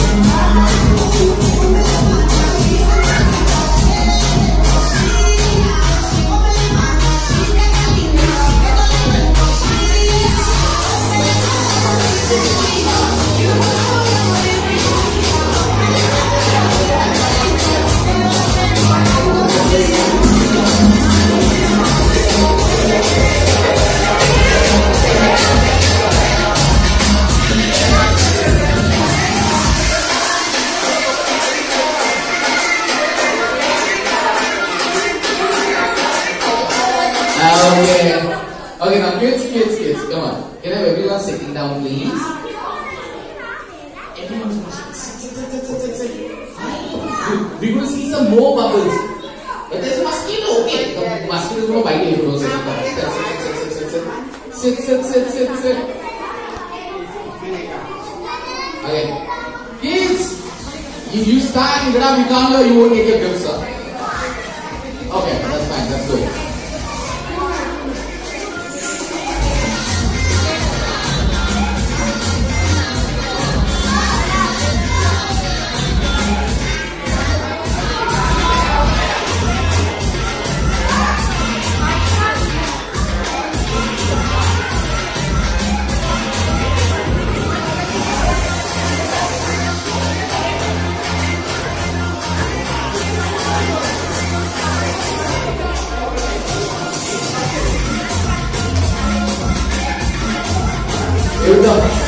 Have We're going to see some more bubbles. But there's a mosquito. Okay, the mosquito is going to bite you if you don't sit. Sit, sit, sit, sit. Okay. Kids, if you stand, get up, you come here, you won't get your grip, Here we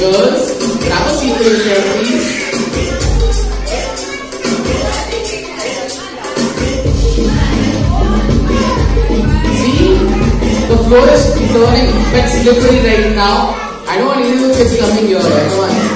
Girls, grab a seat for yourself, please. See, the floor is turning, but slippery right now. I don't want any of anything is coming here, Come on.